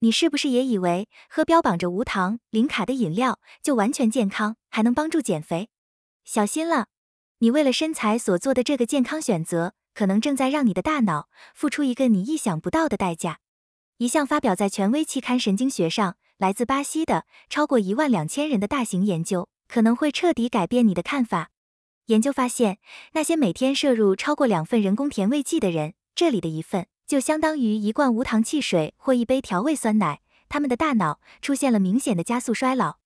你是不是也以为喝标榜着无糖、零卡的饮料就完全健康，还能帮助减肥？小心了，你为了身材所做的这个健康选择，可能正在让你的大脑付出一个你意想不到的代价。一项发表在权威期刊《神经学》上、来自巴西的超过一万两千人的大型研究，可能会彻底改变你的看法。研究发现，那些每天摄入超过两份人工甜味剂的人，这里的一份。就相当于一罐无糖汽水或一杯调味酸奶，他们的大脑出现了明显的加速衰老。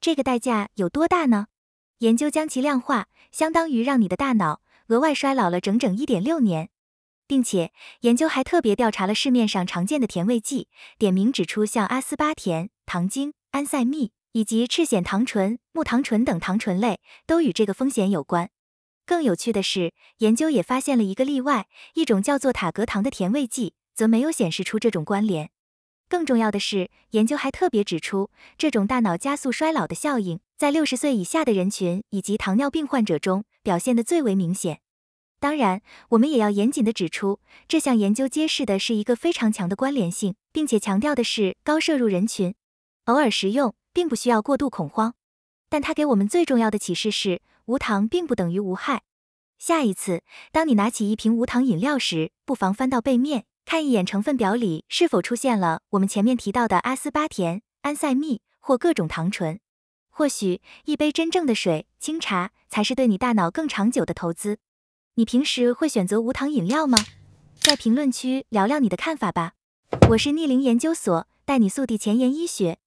这个代价有多大呢？研究将其量化，相当于让你的大脑额外衰老了整整一点六年，并且研究还特别调查了市面上常见的甜味剂，点名指出像阿斯巴甜、糖精、安赛蜜以及赤藓糖醇、木糖醇等糖醇类都与这个风险有关。更有趣的是，研究也发现了一个例外，一种叫做塔格糖的甜味剂，则没有显示出这种关联。更重要的是，研究还特别指出，这种大脑加速衰老的效应，在六十岁以下的人群以及糖尿病患者中表现得最为明显。当然，我们也要严谨地指出，这项研究揭示的是一个非常强的关联性，并且强调的是高摄入人群偶尔食用，并不需要过度恐慌。但它给我们最重要的启示是。无糖并不等于无害。下一次，当你拿起一瓶无糖饮料时，不妨翻到背面，看一眼成分表里是否出现了我们前面提到的阿斯巴甜、安赛蜜或各种糖醇。或许，一杯真正的水清茶才是对你大脑更长久的投资。你平时会选择无糖饮料吗？在评论区聊聊你的看法吧。我是逆龄研究所，带你速递前沿医学。